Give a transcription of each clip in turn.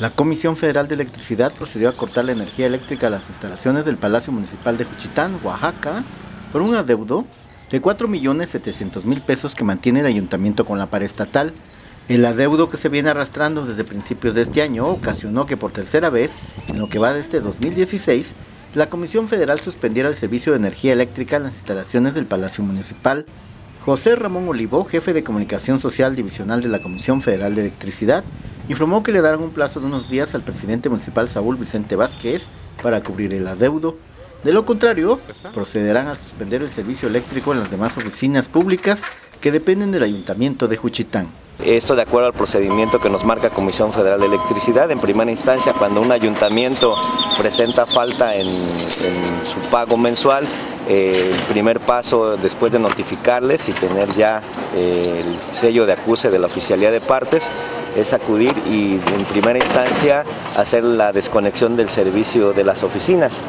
La Comisión Federal de Electricidad procedió a cortar la energía eléctrica a las instalaciones del Palacio Municipal de Juchitán, Oaxaca, por un adeudo de 4.700.000 pesos que mantiene el ayuntamiento con la pared estatal. El adeudo que se viene arrastrando desde principios de este año ocasionó que por tercera vez, en lo que va de este 2016, la Comisión Federal suspendiera el servicio de energía eléctrica en las instalaciones del Palacio Municipal. José Ramón Olivo, jefe de comunicación social divisional de la Comisión Federal de Electricidad, informó que le darán un plazo de unos días al presidente municipal Saúl Vicente Vázquez para cubrir el adeudo. De lo contrario, procederán a suspender el servicio eléctrico en las demás oficinas públicas que dependen del ayuntamiento de Juchitán. Esto de acuerdo al procedimiento que nos marca Comisión Federal de Electricidad. En primera instancia, cuando un ayuntamiento presenta falta en, su pago mensual, eh, el primer paso después de notificarles y tener ya eh, el sello de acuse de la oficialidad de partes, es acudir y en primera instancia hacer la desconexión del servicio de las oficinas.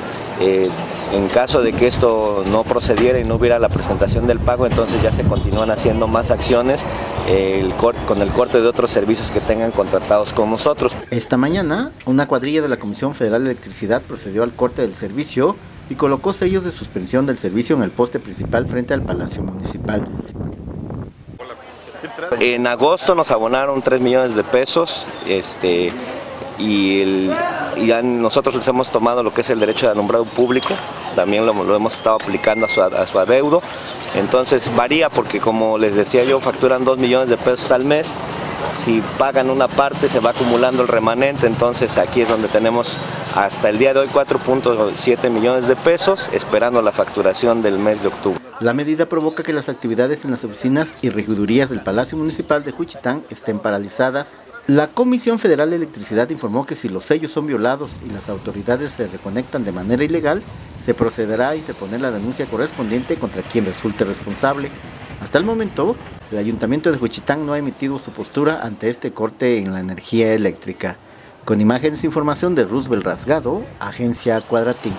Eh, en caso de que esto no procediera y no hubiera la presentación del pago, entonces ya se continúan haciendo más acciones con el corte de otros servicios que tengan contratados con nosotros. Esta mañana, una cuadrilla de la Comisión Federal de Electricidad procedió al corte del servicio y colocó sellos de suspensión del servicio en el poste principal frente al Palacio Municipal. En agosto nos abonaron 3 millones de pesos este, y, nosotros les hemos tomado lo que es el derecho de alumbrado público, también lo, hemos estado aplicando a su, a su adeudo. Entonces varía porque como les decía yo, facturan 2 millones de pesos al mes si pagan una parte se va acumulando el remanente, entonces aquí es donde tenemos hasta el día de hoy 4.7 millones de pesos esperando la facturación del mes de octubre. La medida provoca que las actividades en las oficinas y regidurías del Palacio Municipal de Juchitán estén paralizadas. La Comisión Federal de Electricidad informó que si los sellos son violados y las autoridades se reconectan de manera ilegal, se procederá a interponer la denuncia correspondiente contra quien resulte responsable. Hasta el momento, el Ayuntamiento de Juchitán no ha emitido su postura ante este corte en la energía eléctrica. Con imágenes e información de Roosevelt Rasgado, Agencia Cuadratín.